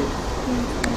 嗯。